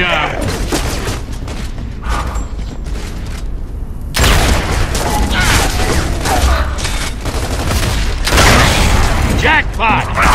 job. Jackpot!